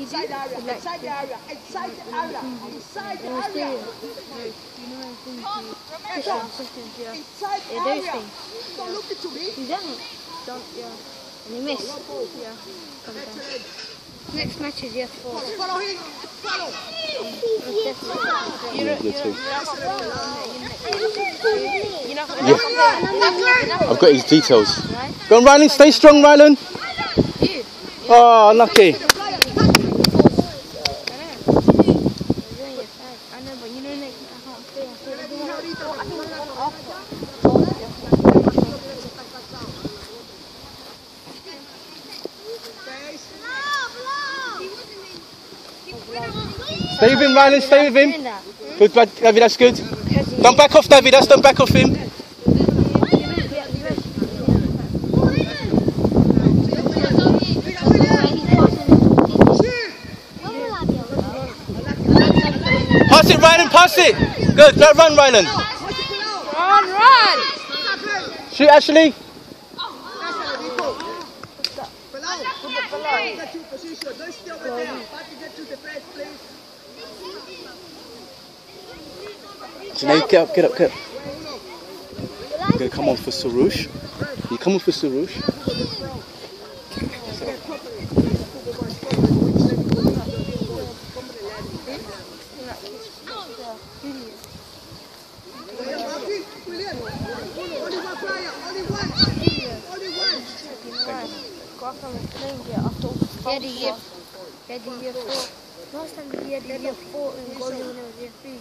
Inside the area, inside the area, inside the area, inside the Let's do area. it. You know what things you Echo, questions, yeah. inside the Yeah, those area. things. Don't look into me. You don't. Don't, yeah. And you miss. Yeah. Sometimes. Excellent. Next match is year four. Follow, follow him. Follow. It's definitely. You know, you know, You know, I've got his details. Go on, Rylan. Stay strong, Rylan. you. Oh, lucky. I know, but you know, next I can't stay. I feel like Stay with him, Rylan. Stay with him. Good, Brad. David, that's good. Don't back off, David. That's don't back off him. Pass it, Rylan. Pass it. Good. Run, Rylan. Run, run! Shoot, Ashley. Get your position. Don't stay over there. Patrick, get to the fence, please. Sinead, get up, get up, get up. I'm going to come on for Sarouche. You come on for Sarouche. Patrick, William. Only one player. Only one. Yeah, the year, yeah, the year four. Last time we had the year four in goalie when it was year three.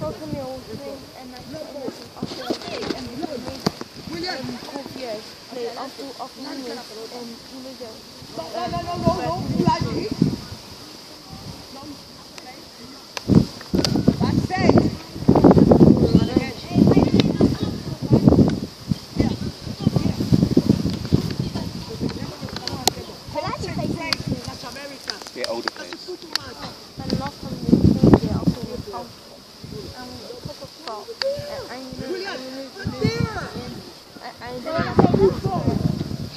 How come your old thing and I after and we um, twelve years play after after we made um you know the No, no, no, no, no, no. Like it. That's it. That's America. Yeah, older players. Too much. and last time we played there after we found um took a stop and I knew William. I knew There. I I didn't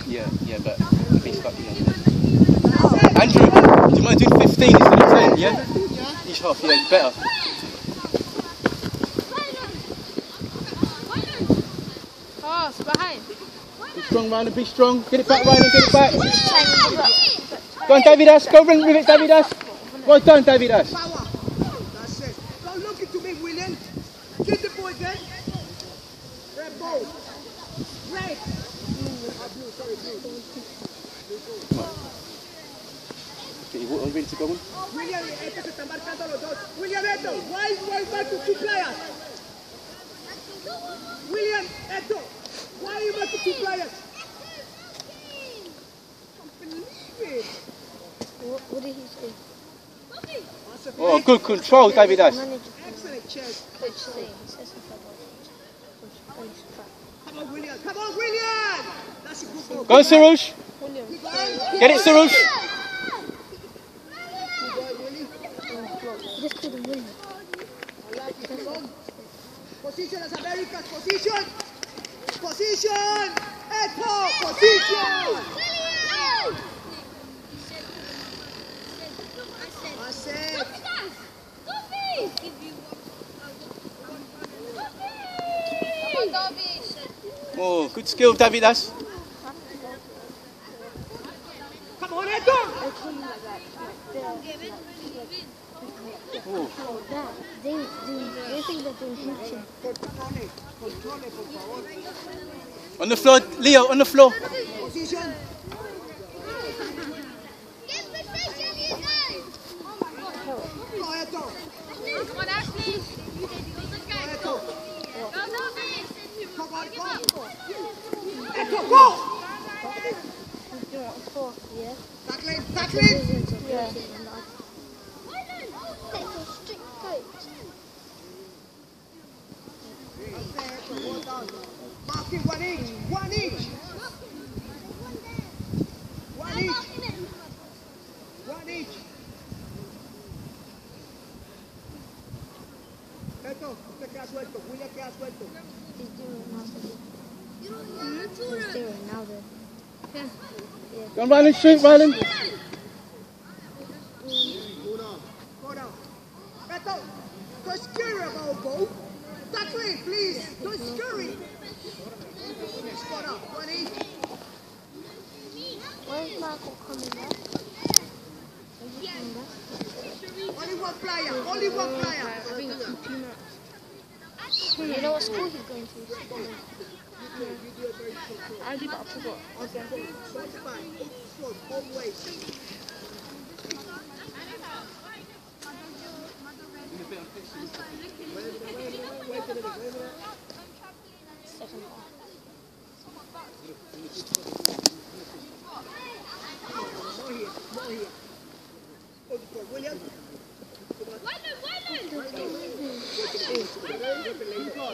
Yeah, yeah, but he's got, you know. Andrew, do you mind doing 15 instead of 10, yeah? Each half, yeah, better. Pass behind. Be strong, Rylan, be strong. Get it back, Ryan, get it back. Go on, Davidas, go ring with it, Davidas. Well done, Davidas. Power. That's it. Don't look into me, William. Get the ball again. Red ball. Red. Ah, blue, sorry, blue. Get your water ready to go on. William, eh, estos se están marcando los dos. William, esto. Why, why back to two players? William, esto. Why you back to two players? Can't believe it. What, what did he say? Oh, good control, Davidas. Manager excellent chess. coach say he says something about coach coach. Come on, William. Come on, William. That's a good ball. Go on, Sarouche. William, Keep going. Get it, Sarouche. Keep going, Willie. just couldn't win. I like it. Come on. Position as Americas. Position. Position. Echo. Position. That's it. Oh, good skill, Davidas. Come on, Echo. Oh, they they they think that on the floor, Leo, on the floor. Position. Go, Echo. Go, Echo. Come on, go. Go. Yeah. Yeah. One inch. One inch. One inch. One inch. Esto, usted queda suelto. William queda suelto. He's doing it now. He's doing it now. Then. Go on, shoot, Ryland. Go down. Beto, don't scurry about ball. Tackle please. Don't scurry. Spot up. One. Where's Michael coming back? Only one player. Only one player. You know what school he's going to? I did, but I forgot. Short back. Short, both ways. Second half. More here. More here. Hold the ball. William. Tomorrow's going better, see. Red. William. Here. He's here. This is the first time I've watched them in about Hacia adelante. Beto.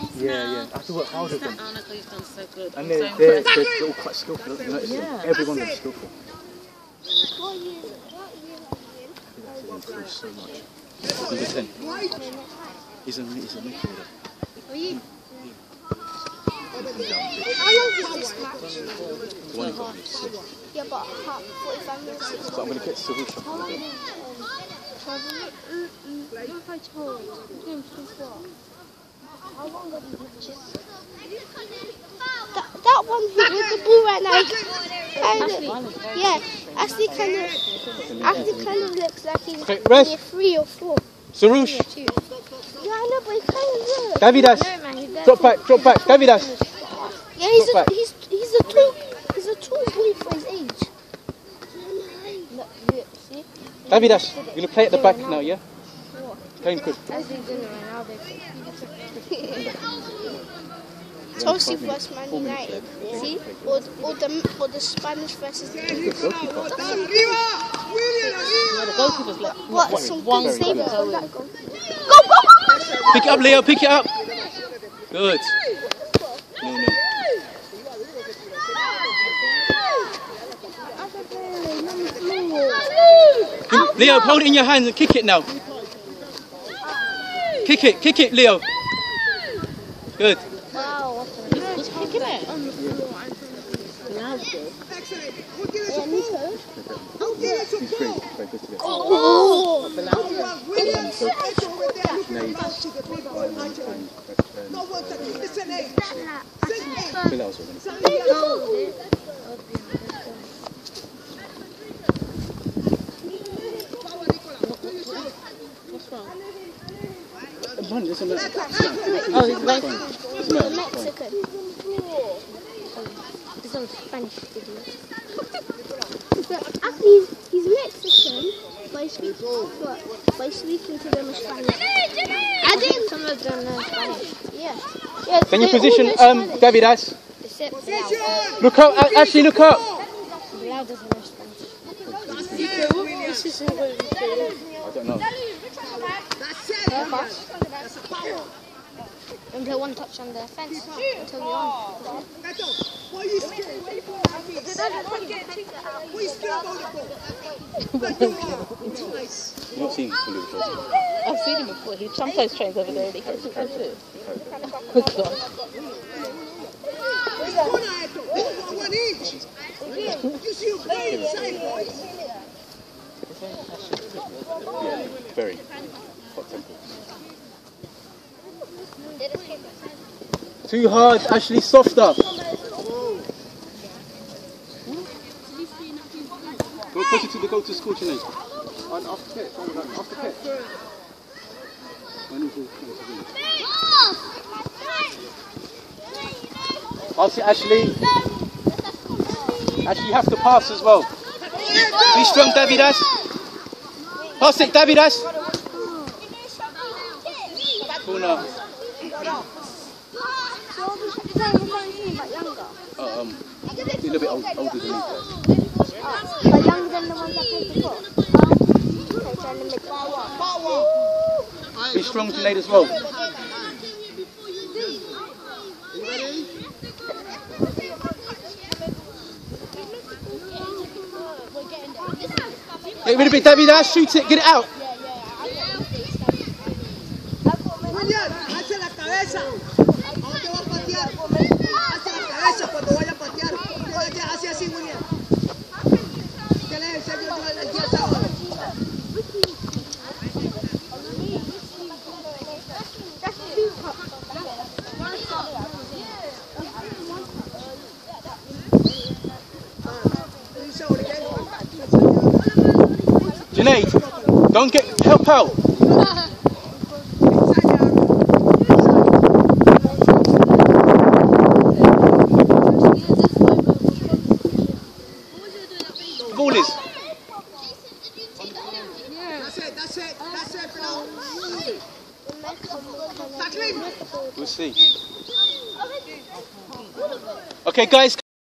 understand Yeah, now. yeah. I have to work hard with them. Understand- Oh, you've done so good. And they're, so they're, impressed. they're, they're all quite skillful. You notice them? Yeah. Everyone is skillful. What year? What year are you in? He improves so much. He's a 10. White. He's a, he's a midfielder. Are you? How long is this match? The one who got me. So, Yeah, but how, 45 minutes. so I'm going to get Sarush up How in a long bit. is um, travel? What if I told him to far? How long are these matches? That, that one hit with the ball right now. Kind of, yeah, actually kind of, actually kind of looks like he's Okay, rest. three or four. Sarush, Yeah, I know, but he kind of looks. Davidas, No, man, drop back, drop back. Davidas, Yeah, he's Drop a, back. he's he's a tall he's a tall boy for his age. Look, look. Davidas. You're going to play at the back now, yeah? Playing good. As he's doing right now, Chelsea versus Man United. See? Or, or the or the Spanish versus Arriba. William, arriba. The goalkeeper's like, what? Some one good step savers go on in. that goal. Go, go, go! Pick it up, Leo, pick it up. Good. No, no. Leo, hold it in your hands and kick it now. Kick it, kick it, Leo. Good. Wow. Who's kicking it? Excellent. Who give us Yeah, a Nico. ball? Who give us a He's very, ball? very good today. Oh! Well, William, Echo over there looking back to the big boy Angelo. No one touching. Listen, hey. Listen, hey. Bilal's winning. Somebody else. Man, it's a man. He's like, a The man. Mexican. It's on Spanish video. But actually, he's, he's Mexican, but he's speaking, but, but he's speaking to them in Spanish. I think some of them know Spanish. Yeah. yeah Can you position know um, Spanish, Davidas? Except Bilal. Position. Look up, A- Ashley, look up. Bilal doesn't know Spanish. That's it, William. This isn't going I don't know. That's it. That's a power. And play one touch on the fence until we're on. Beto, what are you scared? What are you scared about the you are. Nice. You've seen Fully before. I've seen him before. He sometimes trains over there and he gets it too. Oh, God. Corner, Echo. One- One inch. You see you play inside, boys. Yeah, very hot tempered. Too hard, Ashley, softer. Go closer to the go to school, Chinese. On off the pitch, off the pitch. When is it- Pass it, Ashley. Ashley, you have to pass as well. Be strong, Davidas. Pass it, Davidas. Corner. Oh, um, a little bit old, older than these guys. But younger than the before. Be strong Junaid as well. Get rid of it, David. Shoot it. Get it out. Don't get help out. Is. That's it, that's it, that's it, Phil. Tackling. We'll see. Okay, guys.